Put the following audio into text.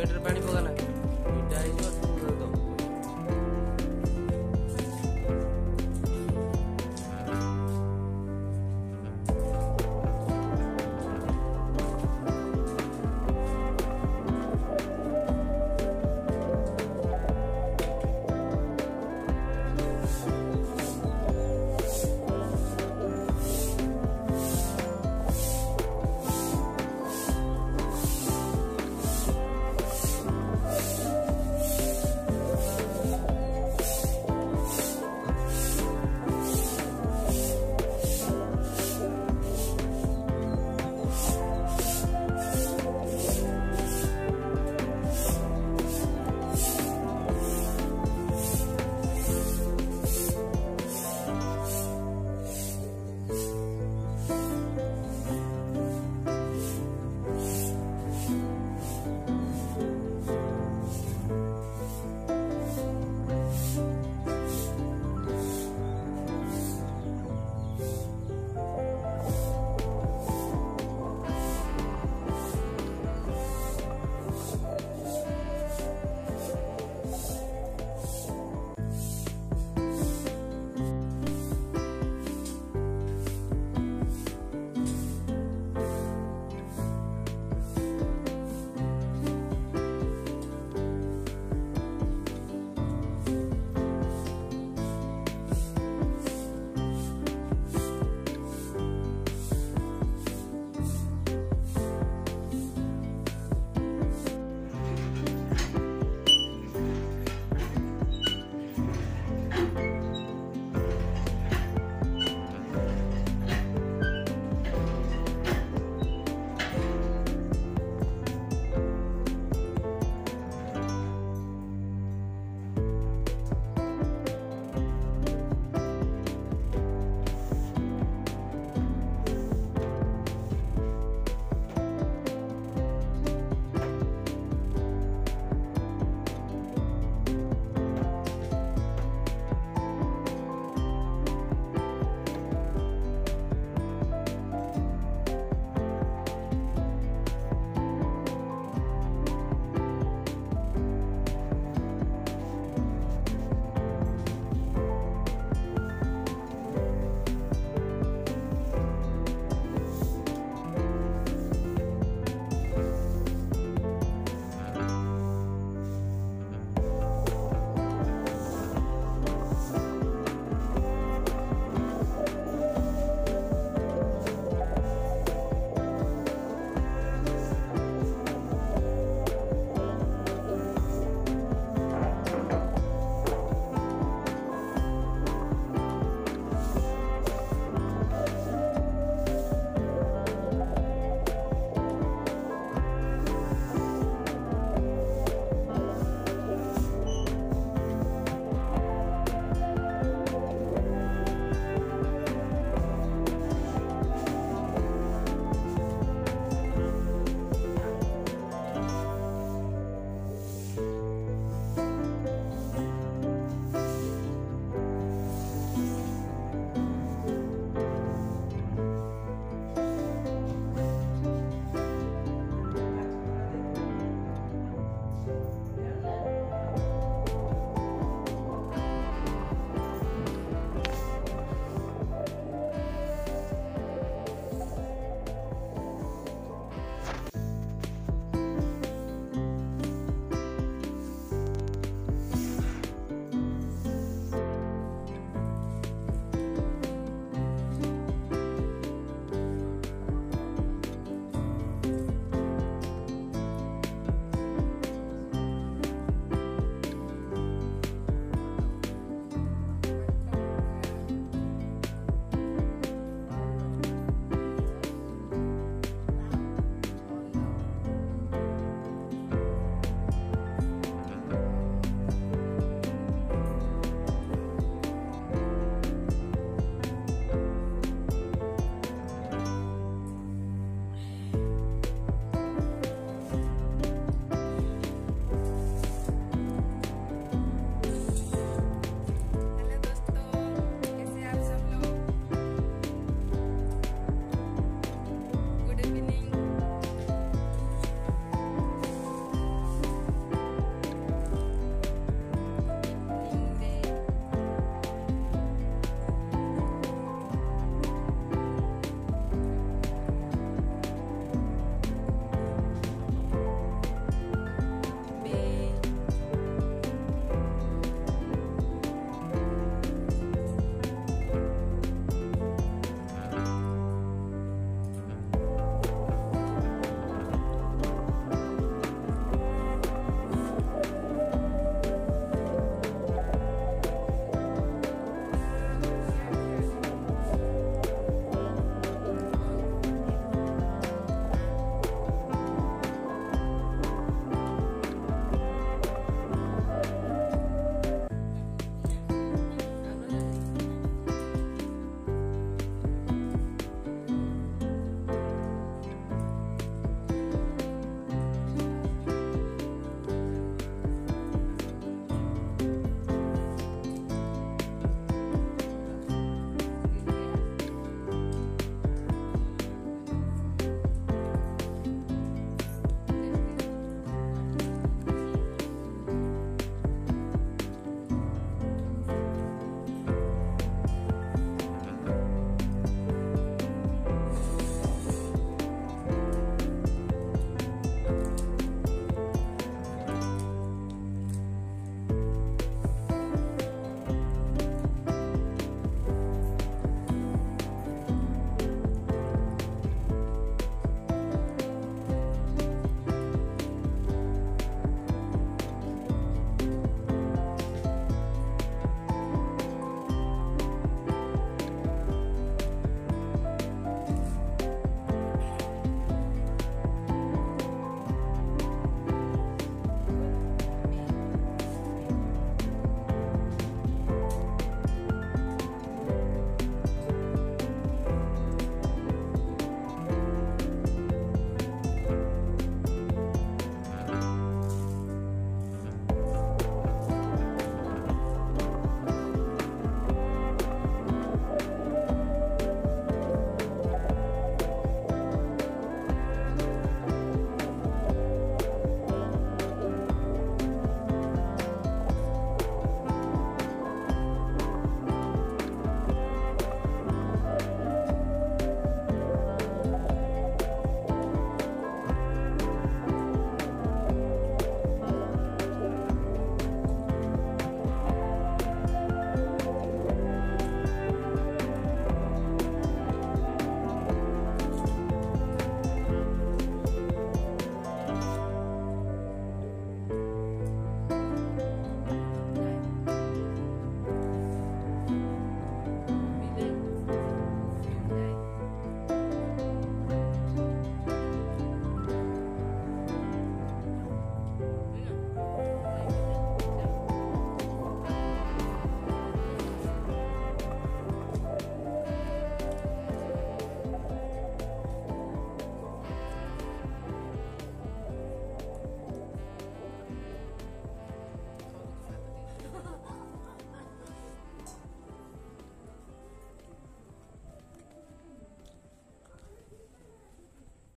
metre पानी पकाना